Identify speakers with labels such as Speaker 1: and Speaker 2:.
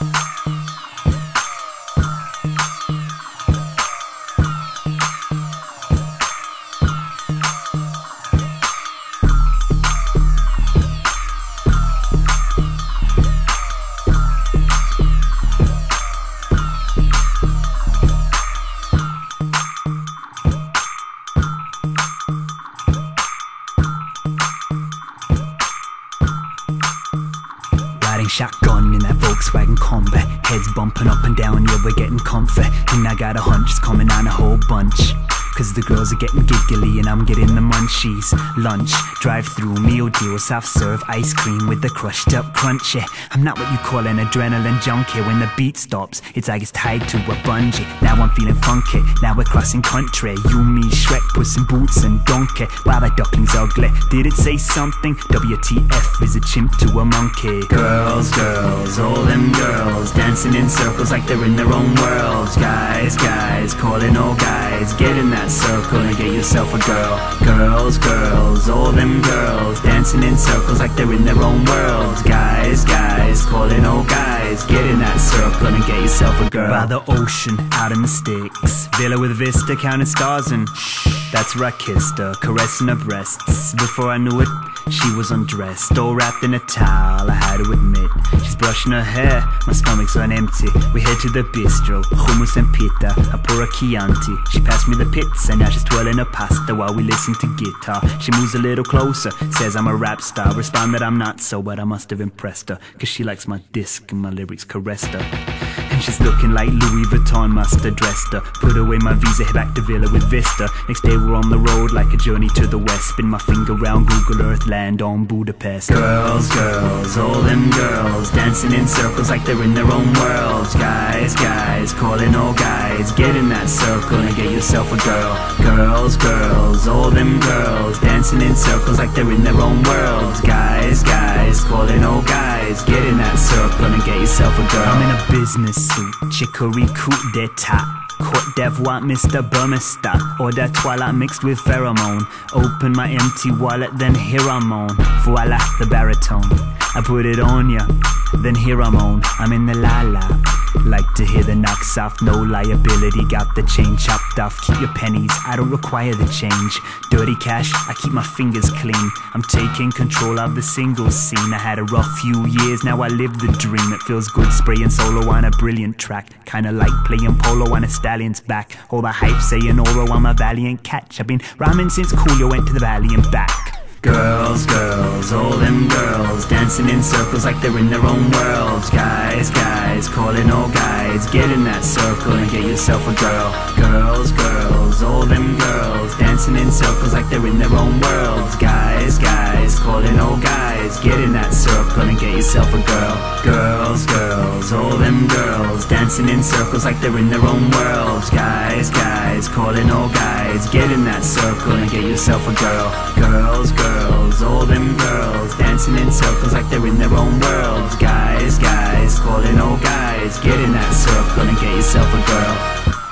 Speaker 1: Riding shotgun in that Volkswagen Kombi. Heads bumping up and down, yeah, we're getting comfy And I got a hunch, it's coming on a whole bunch Cause the girls are getting giggly and I'm getting the munchies. Lunch, drive through, meal deal, soft serve Ice cream with the crushed up crunch, yeah. I'm not what you call an adrenaline junkie When the beat stops, it's like it's tied to a bungee. Now I'm feeling funky, now we're crossing country. You, me, Shrek, Puss in Boots and Donkey. Wow, that duckling's ugly, did it say something? WTF is a chimp to a monkey. Girls, girls, all them girls Dancing in circles like they're in their own worlds. Guys, guys, calling all guys. Get in circle and get yourself a girl. Girls, girls, all them girls Dancing in circles like they're in their own worlds Guys, guys, calling all guys Get in that circle and get yourself a girl. By the ocean, out the sticks Villa with vista, counting stars and That's where I kissed her, caressing her breasts. Before I knew it, she was undressed All wrapped in a towel, I had to admit She's brushing her hair, my stomach's on empty. We head to the bistro, hummus and pita. I pour a Chianti, she passed me the pizza and Now she's twirling her pasta while we listen to guitar. She moves a little closer, says I'm a rap star. Respond that I'm not so, but I must have impressed her Cause she likes my disc and my lyrics caressed her she's looking like Louis Vuitton must have dressed her. Put away my visa, head back to Villa with Vista. Next day we're on the road like a journey to the west. Spin my finger round Google Earth, land on Budapest. Girls, girls, all them girls Dancing in circles like they're in their own worlds. Guys, guys, calling all guys. Get in that circle and get yourself a girl. Girls, girls, all them girls Dancing in circles like they're in their own worlds. Guys, Get in that circle and get yourself a girl. I'm in a business suit, chicory coup d'etat. Cote d'Ivoire, Mr. Burmester. Or that twilight mixed with pheromone. Open my empty wallet, then here I'm on. Voila, the baritone. I put it on ya, then here I'm on. I'm in the la-la Like to hear the knocks off, no liability. Got the chain chopped off, keep your pennies. I don't require the change. Dirty cash, I keep my fingers clean. I'm taking control of the single scene. I had a rough few years, now I live the dream. It feels good. Spraying solo on a brilliant track. Kinda like playing polo on a stallion's back. All the hype saying Oro, I'm a valiant catch. I've been rhyming since Coolio went to the valley and back. Girls, girls, all them girls Dancing in circles like they're in their own worlds Guys, guys, calling all guys Get in that circle and get yourself a girl. Girls, girls, all them girls Dancing in circles like they're in their own worlds Guys, guys, calling all guys Get in that circle and get yourself a girl. Girls, girls, all them girls Dancing in circles like they're in their own worlds Guys, guys, calling all guys Get in that circle and get yourself a girl. Girls, girls, girls Dancing in circles like they're in their own worlds Guys, guys, calling all guys Get in that circle and get yourself a girl